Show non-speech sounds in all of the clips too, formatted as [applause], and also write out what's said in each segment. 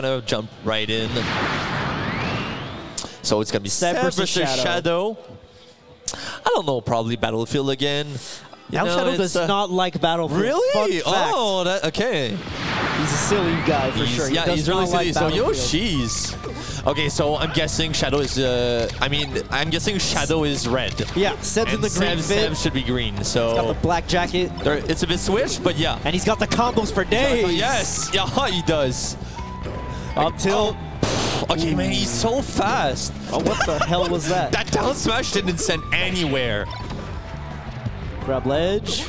gonna jump right in. So it's gonna be Seb versus Shadow. Shadow. I don't know, probably Battlefield again. You El know, Shadow does uh, not like Battlefield. Really? Oh, that, okay. He's a silly guy for He's- sure. He yeah, he's really not like silly. so. Yoshi's. Okay, so I'm guessing Shadow is. Uh, I mean, I'm guessing Shadow is red. Yeah, Seb's in the green Seb. Seb should be green. So. Got So the black jacket, there, it's a bit switched, but yeah. and he's got the combos for days. Yes, [laughs] yeah, he does. Up tilt. Okay, man, he's so fast. Oh, what the hell was that? [laughs] That down smash didn't send anywhere. Grab ledge.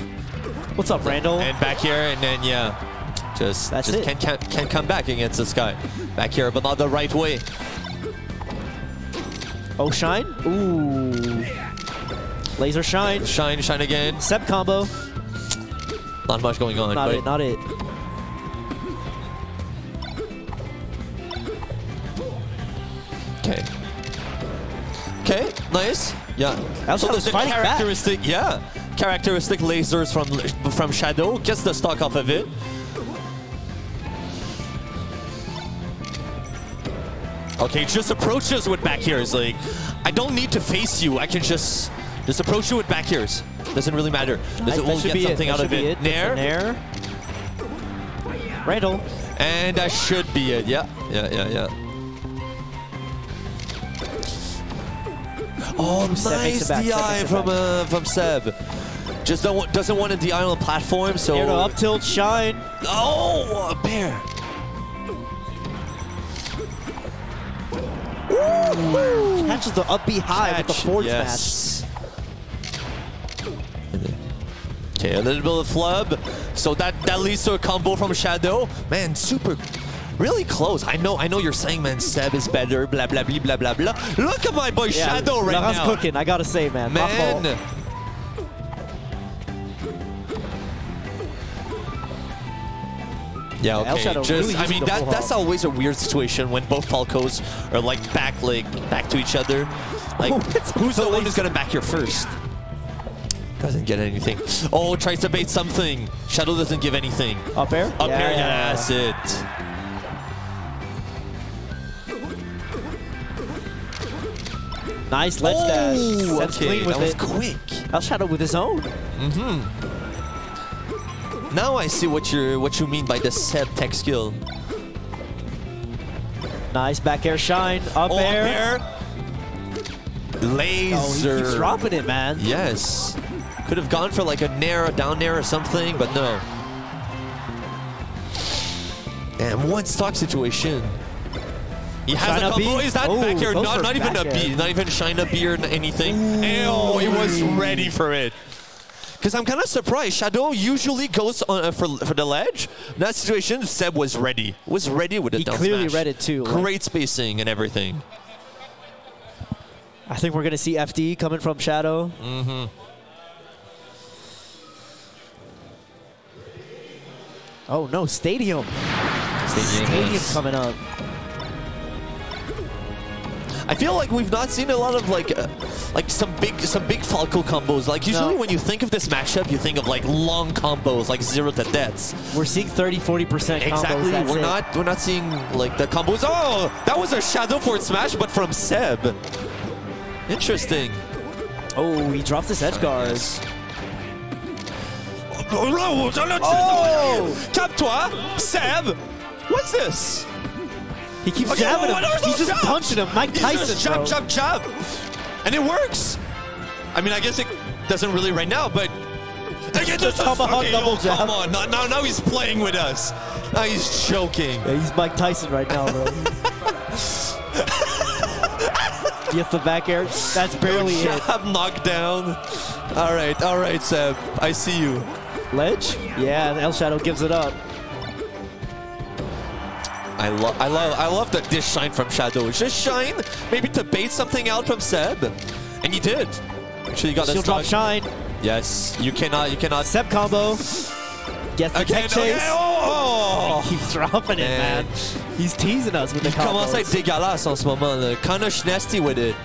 What's up, Randall? And back air, and then yeah, just That's just it. can't, can't can't come back against this guy. Back air, but not the right way. oh, shine. Ooh. Laser shine. Shine, shine again. Seb combo. Not much going on. Not it. Not it. Okay. Okay, nice. Yeah. That so was there's a fighting back. characteristic, yeah, characteristic lasers from from Shadow. Gets the stock off of it. Okay, just approaches with back air's like, I don't need to face you. I can just just approach you with back air's. Doesn't really matter. Nice, it should get be it. something That out of it. it. Nair, Nair. Randall. and that should be it. Yeah, yeah, yeah, yeah. Oh, Seb nice back, DI from uh, from Seb. Just don't, doesn't want to DI on the platform, so. Nair to up tilt shine. Oh, a bear. Catches the up B high with the Catch, forward yes. Okay, a little bit of flub. So that, that leads to a combo from Shadow. Man, super, really close. I know, I know you're saying, man, Seb is better, blah, blah, blah, blah, blah, blah. Look at my boy. Yeah, Shadow right Laurent's now. cooking. I gotta say, man. Man. Yeah, okay. Shadow Just, really I mean, that, that's always a weird situation when both Falcos are like back, like back to each other. Like, [laughs] who's the one who's gonna back here first? Doesn't get anything. Oh, tries to bait something. Shadow doesn't give anything. Up air? Up air, yeah, that's it. Nice ledge dash. Oh, Seb's okay, clean with that was it. quick. El Shadow with his own. Mm-hmm. Now I see what you what you mean by the set tech skill. Nice back air shine. Up Oh, air. up air. Laser. Oh, he keeps dropping it, man. Yes. Could have gone for like a nair, a down nair or something, but no. And one stock situation. He has a. B? Is that Oh, back air? Not, not even a back B, not even shine up B or anything. Oh, he was ready for it. Because I'm kind of surprised. Shadow usually goes on, uh, for, for the ledge. In that situation, Seb was ready. Was ready with the He clearly smash. read it too, like- Great spacing and everything. I think we're gonna see FD coming from Shadow. Mm-hmm. Oh no, Stadium. Stadium yes. coming up. I feel like we've not seen a lot of like, uh, like some big, some big Falco combos. Like usually No. when you think of this matchup, you think of like long combos, like zero to deaths. We're seeing 30, 40% combos. Exactly. We're it. not, we're not seeing like the combos. Oh, that was a shadow forward smash, but from Seb. Interesting. Oh, he drops his edge guards. Oh, Cap-toi, Seb. What's this? He keeps Okay, jabbing what him. He's just punching him. Mike He's Tyson, just jab, bro. jab, jab, and it works. I mean, I guess it doesn't really right now, but Again, just tomahawk okay, double jab. Come on, now, now, now he's playing with us. Now he's choking. Yeah, he's Mike Tyson right now, bro. [laughs] Gets the back air. That's barely it. Jab knockdown. All right, all right, Seb. I see you. Ledge? Yeah, El Shadow gives it up. I love, I love, I love the dish shine from Shadow. Just shine, maybe to bait something out from Seb, and he did. Actually, got Shield drop shine. Yes, you cannot, you cannot. Seb combo. Gets the Again, tech chase. okay, oh! [laughs] He's dropping it, Man. man. He's teasing us with the Il commence à être dégueulasse en ce moment. Là. Kind of nasty with it,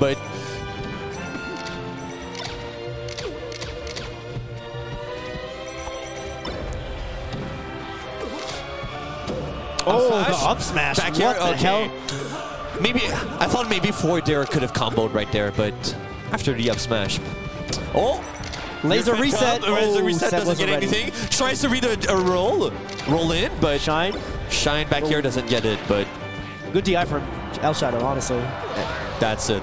but Oh, the oh, up smash. Back air? Okay. hell? Maybe, I thought maybe forward air could have comboed right there, but after the up smash. Oh! Laser reset. Laser Oh, reset Seb doesn't get ready. anything. Tries to read a, a roll. Roll in, but Shine. Shine back air doesn't get it, but Good DI from El Shadow, honestly. that's it.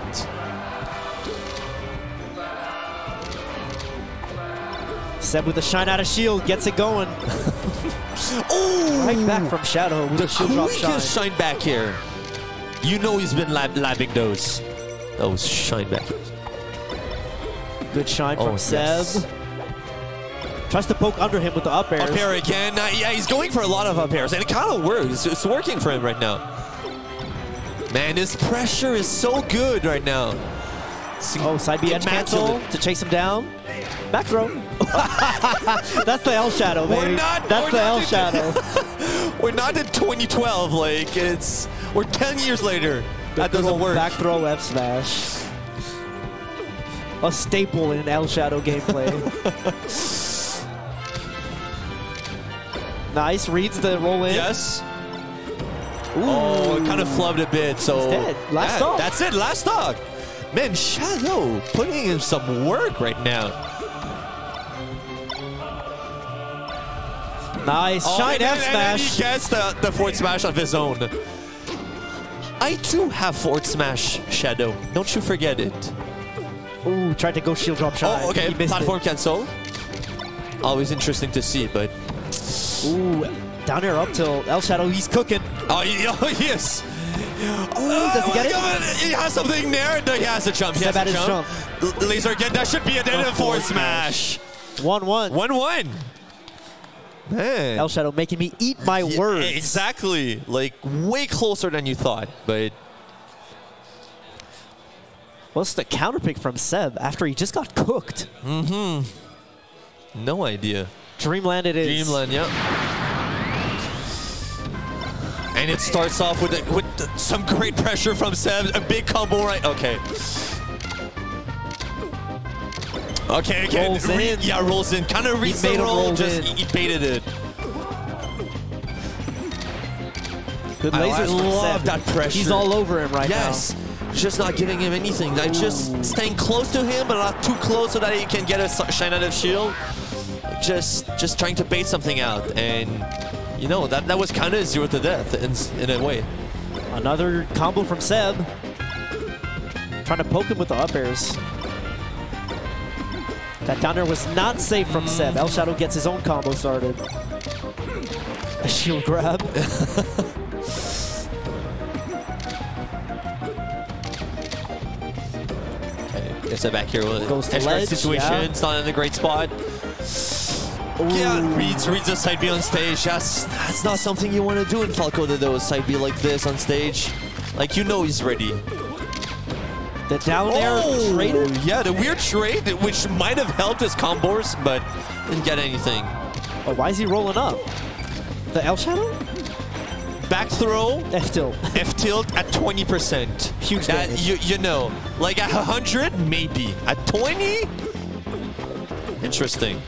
Seb with the shine out of shield gets it going. [laughs] [laughs] Oh! Right back from Shadow with The shield drop shine. shine back air. You know he's been lab labbing those. Those shine back. Good shine Oh, from Seb. yes. Tries to poke under him with the up airs. Up air again. Uh, yeah, he's going for a lot of up airs, and it kind of works. It's working for him right now. Man, his pressure is so good right now. Oh, side B cancel to chase him down. Back throw. [laughs] That's the L Shadow, We're baby. not- That's we're the not L Shadow. [laughs] We're not in 2012. Like it's we're 10 years later. That doesn't work. Back throw F smash. A staple in L Shadow gameplay. [laughs] nice, reads the roll in. Yes. Ooh. Oh, it kind of flubbed a bit. So. Last stock. That's it. Last dog. Man, Shadow putting in some work right now. Nice. Oh, Shine F smash. He gets the, the forward smash of his own. I too have forward smash Shadow. Don't you forget it. Ooh, tried to go shield drop shine. Oh, okay. Platform cancel. Always interesting to see, but. Ooh, down air up tilt El Shadow. He's cooking. oh, he- [laughs] oh yes. Oh, does he oh, get it? God, He has something there. No, he has a jump. He Step has a his jump. Laser again. That should be a forward forward smash. One one. One one. Man. El Shadow making me eat my Yeah, words. Exactly. Like way closer than you thought, but What's the counter pick from Seb after he just got cooked? Mm-hmm. No idea. Dreamland it is. Dreamland, yeah. And it starts off with a, with some great pressure from Seb. A big combo right. Okay. Okay, again. Rolls re- in. Yeah, rolls in. Kind of reads the roll. Just in. he baited it. Good I lasers love that pressure. He's all over him right now. Yes. Just not giving him anything. Like just staying close to him, but not too close so that he can get a shine out of shield. Just just trying to bait something out. And, you know, that, that was kind of zero to death in, in a way. Another combo from Seb. Trying to poke him with the up airs. That down air was not safe from Seb. El Shadow gets his own combo started. [laughs] A shield grab. Okay, gets it back air. Goes to ledge, situation. yeah. It's not in a great spot. Yeah, reads reads the side B on stage. That's that's not something you want to do in Falco to do a side B like this on stage. Like you know he's ready. The down air. Oh, yeah, the weird trade which might have helped his combos, but didn't get anything. Oh, why is he rolling up? The L Shadow? Back throw, F tilt. F tilt at 20%. Huge That, damage. you, you know, like at 100, maybe. At 20? Interesting.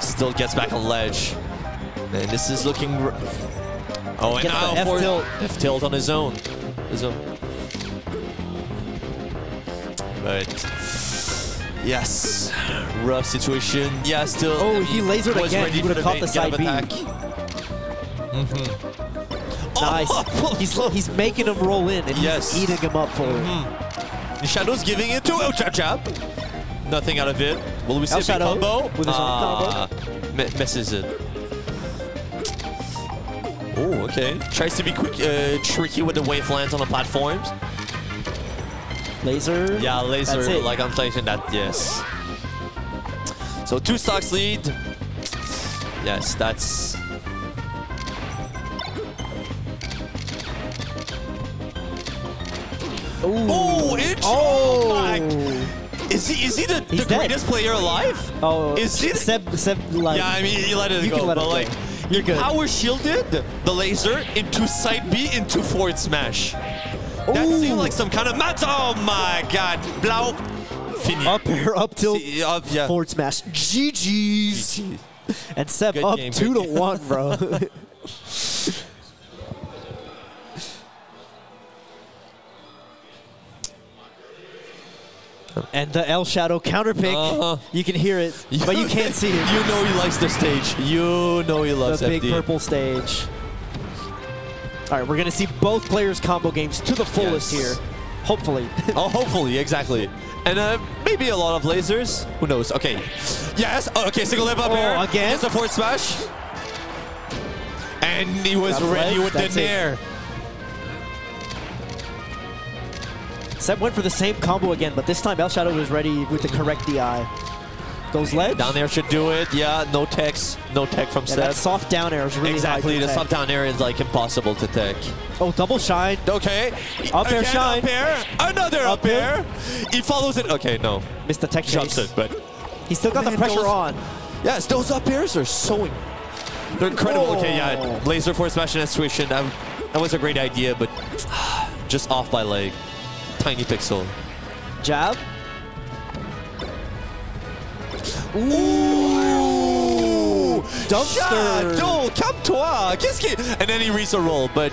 Still gets back on ledge. And this is looking... Oh, and now F tilt. F tilt on his own. His own. But... Yes, rough situation. Yeah, still. Oh, he lasered was again. He would've caught the side B. attack. Nice. Oh, He's [laughs] he's making him roll in and Yes. Mm-hmm. eating him up for it. Shadow's giving it to El Jab Jab. Nothing out of it. Will we see a combo? with his own Ah, mi- misses it. Oh, okay. Tries to be quick, uh, tricky with the wavelands on the platforms. Laser. Yeah, laser, like I'm thinking that, yes. So two stocks lead. Yes, that's... Ooh. Oh, it Oh. my- Is he is he the, the greatest player alive? Oh, Is he- Seb, Seb, like, Yeah, I mean, you let it You go, let but it go. like, You're good. power shielded the laser into side B into forward smash. That Ooh. seemed like some kind of match. Oh my god, Blau, fini. up air, up tilt, See, up, yeah. forward smash. GG's. And Seb Good up game, two good to game. one, bro. [laughs] and the El Shadow counter pick. Uh-huh. You can hear it, but you [laughs] can't see it. You know he likes the stage. You know he loves the big FD. purple stage. All right, we're gonna see both players' combo games to the fullest Yes. here. Hopefully. [laughs] Oh, hopefully, exactly. And uh, maybe a lot of lasers. Who knows? Okay. Yes. Oh, okay, single lip up Oh, air. again? It's a forward smash. And he was ready with that's the nair. Seb went for the same combo again, but this time El Shadow was ready with the correct DI. Goes ledge. Down air should do it. Yeah, no techs. No tech from Yeah, Seb. that soft down air is really Exactly. The tech. down air is like impossible to tech. Oh, double shine. Okay. Up air shine. Up air. Another up, Up air. air. He follows it. Okay, no. Missed the tech Jumps chase. it, but He still got Man, the pressure those- on. yes, those up airs are so. in- They're incredible. Okay, yeah. Oh. Laser force smash and intuition. That, that was a great idea, but [sighs] just off by leg. Tiny pixel. Jab. Ooh! Dumpster. Shadow, come toi! Qu'est-ce qui... And then he reads a roll, but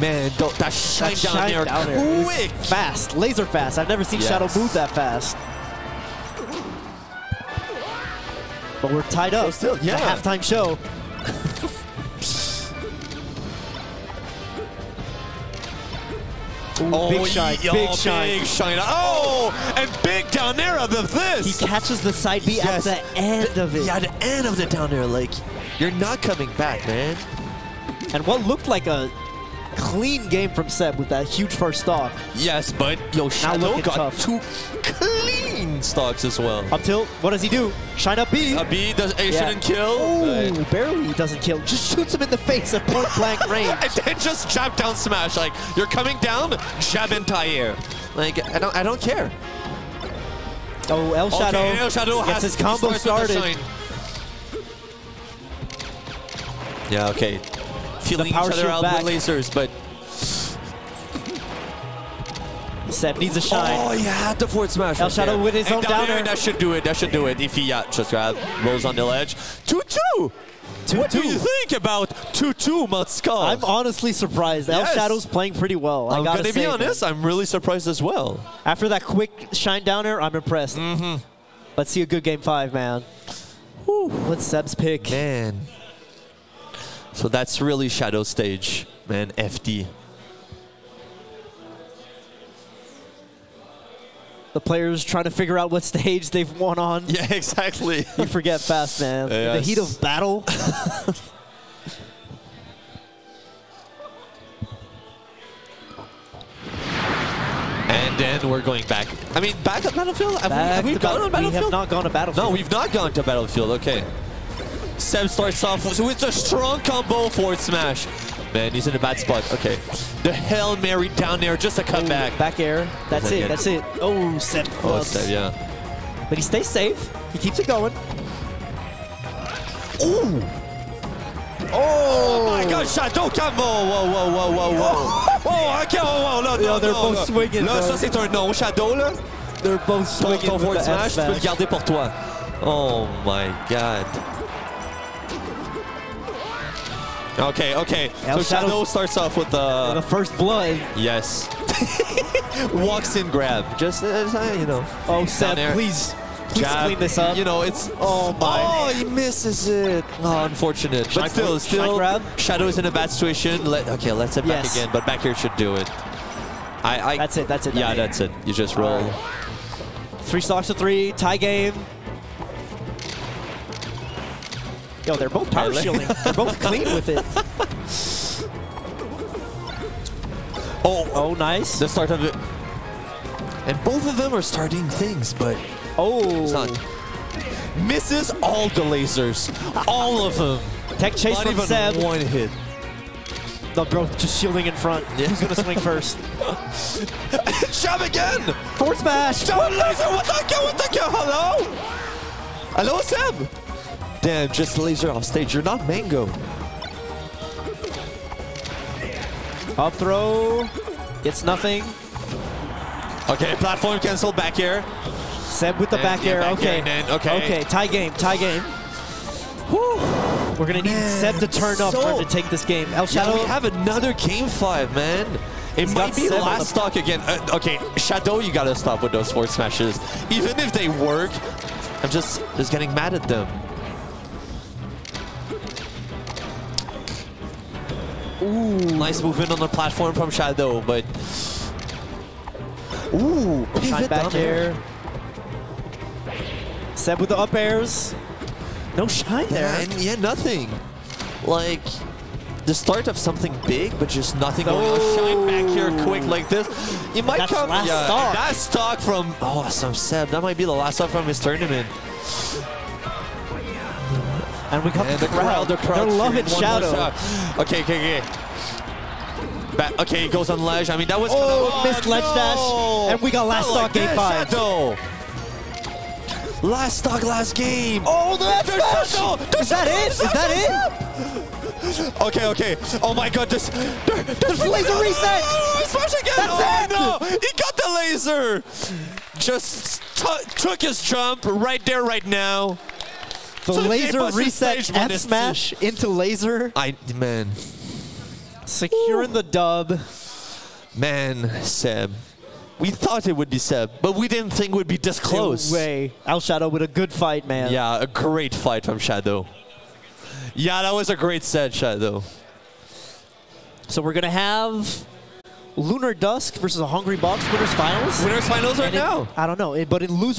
man, don't, that shine That down there down there quick. Fast. Laser fast. I've never seen Yes. Shadow move that fast. But we're tied up. still, yeah. halftime show. [laughs] Ooh, Oh, big shine. yo, big shine. Big shine. Oh, and big down air of the this. He catches the side B Yes. at the end of it. Yeah, the end of the down air, like, you're not coming back, man. And what looked like a clean game from Seb with that huge first stock. Yes, but yo, Shadow got tough. two clean stocks as well. Up tilt. What does he do? Shine up B. A B does a Yeah. shouldn't kill. Ooh, but- barely doesn't kill. Just shoots him in the face at point blank [laughs] range. and then just jab down smash. Like you're coming down, jab entire. Like I don't, I don't care. Oh, El Shadow, okay, El Shadow gets has his combo starts with the started. Yeah, okay. Feeling the power each other out back. with lasers, but Seb needs a shine. oh, you had the forward smash. El Shadow with his And own down down. That should do it. That should do it. If he yeah, just grab rolls on the ledge. Two two. What do 2-2. you think about two two Mutskov? I'm honestly surprised. El Shadow's playing pretty well. I I'm gotta gonna be man. honest. I'm really surprised as well. After that quick shine downer, I'm impressed. Mm-hmm. Let's see a good game five, man. What's Seb's pick? Man. So that's really Shadow Stage, man. FD. The players trying to figure out what stage they've won on. [laughs] Yeah, exactly. You forget fast, man. [laughs] In the heat of battle. [laughs] and then we're going back. I mean, back at Battlefield? Have we, have we to gone battle- on Battlefield? We have not gone to Battlefield. No, we've not gone to Battlefield. Okay. Seb starts off with, with a strong combo forward smash. Man, he's in a bad spot. Okay. The Hail Mary down air, just a comeback. Back air. That's it. good? That's it. Oh, Seb Oh. Seb, yeah. But he stays safe. He keeps it going. Ooh. Oh oh my oh. God, Shadow combo! Whoa, whoa, whoa, whoa, whoa! [laughs] Oh, ok, oh, wow, là, Yo, non, they're both swinging, Là, ça c'est un non, Shadow, là. They're both Ton, swinging ton with forward smash, tu peux le garder pour toi. Oh my God. Okay, okay. El so Shadow Shadow- starts off with The the first blood. yes. [laughs] Walks in, grab. Just uh, you know. Oh, Seb, please, please Jab. clean this up. You know, it's Oh, my. Oh, he misses it. Oh, unfortunate. But still, still, grab? Shadow is in a bad situation. Let, okay, let's it back Yes. again. But back air should do it. I, I. That's it, that's it, Yeah, that's that's it. You just roll. Alright. Three stocks to three, tie game. Yo, they're both power shielding. They're both clean with it. [laughs] Oh, Oh, nice. the start of it. And both of them are starting things, but Oh, not. Misses all the lasers. All of them. tech chase Not from even Seb. one hit. They're both just shielding in front. Yeah. Who's gonna swing first? [laughs] Shove again! Forward smash. Jab laser! What the hell? What the hell? Hello? Hello, Seb? Damn, just laser off stage. You're not Mango. Up throw. It's nothing. Okay, platform cancel back air. Seb with the And- back yeah, air. back okay. air, okay. Okay. Tie game. Tie game. We're gonna need Seb to turn up for him to take this game. El Yeah, Shadow. we have another game five, man. It He's might be on last the- stock again. Uh, okay, Shadow, you gotta stop with those forward smashes. Even if they work, I'm just just getting mad at them. Ooh, nice movement on the platform from Shadow, but ooh, pivot back there. air. Seb with the up airs. No shine there. Yeah, and yeah, nothing. Like the start of something big, but just nothing going on. Oh. Shine back air quick like this. You might That's come. last yeah, stock. That stock from oh some Seb. That might be the last stock from his tournament. And we got And the, crowd. the crowd. They're loving Shadow. Okay, okay, okay. Back, okay, he goes on ledge. I mean, that was Oh, kinda, missed ledge no. dash. And we got last Not stock like game this, five. Shadow. Last stock, last game. Oh, the F smash! Shadow. Is that it? Is that it? Okay, okay. Oh my god, this. There, there's laser reset. Oh, smash again. That's oh it. no, he got the laser. Just took his jump right there, right now. The So laser reset F smash into laser. I man, Securing the dub. man, Seb. We thought it would be Seb, but we didn't think it would be this close. No way. Al Shadow with a good fight, man. Yeah, a great fight from Shadow. Yeah, that was a great set, Shadow. So we're gonna have Lunar Dusk versus a Hungrybox winners finals. Winners finals right now. I don't know, it- but in loser.